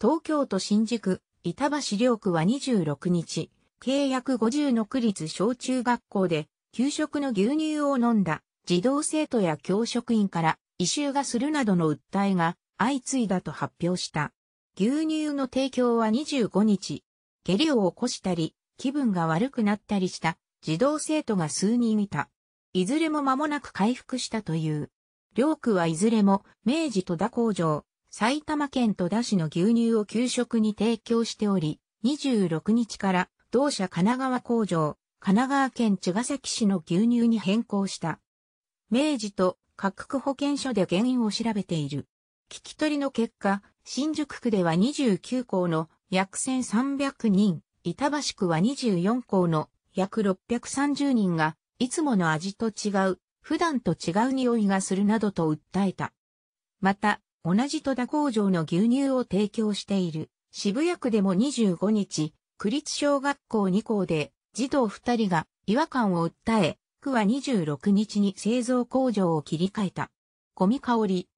東京都新宿、板橋両区は26日、契約50の区立小中学校で、給食の牛乳を飲んだ児童生徒や教職員から異臭がするなどの訴えが相次いだと発表した。牛乳の提供は25日、下痢を起こしたり、気分が悪くなったりした児童生徒が数人いた。いずれも間もなく回復したという。両区はいずれも明治戸田工場、埼玉県戸田市の牛乳を給食に提供しており、26日から同社神奈川工場、神奈川県茅ヶ崎市の牛乳に変更した。明治と各区保健所で原因を調べている。聞き取りの結果、新宿区では29校の約1300人、板橋区は24校の約630人が、いつもの味と違う、普段と違う匂いがするなどと訴えた。また、同じ戸田工場の牛乳を提供している渋谷区でも25日、区立小学校2校で児童2人が違和感を訴え、区は26日に製造工場を切り替えた。ゴミ香り、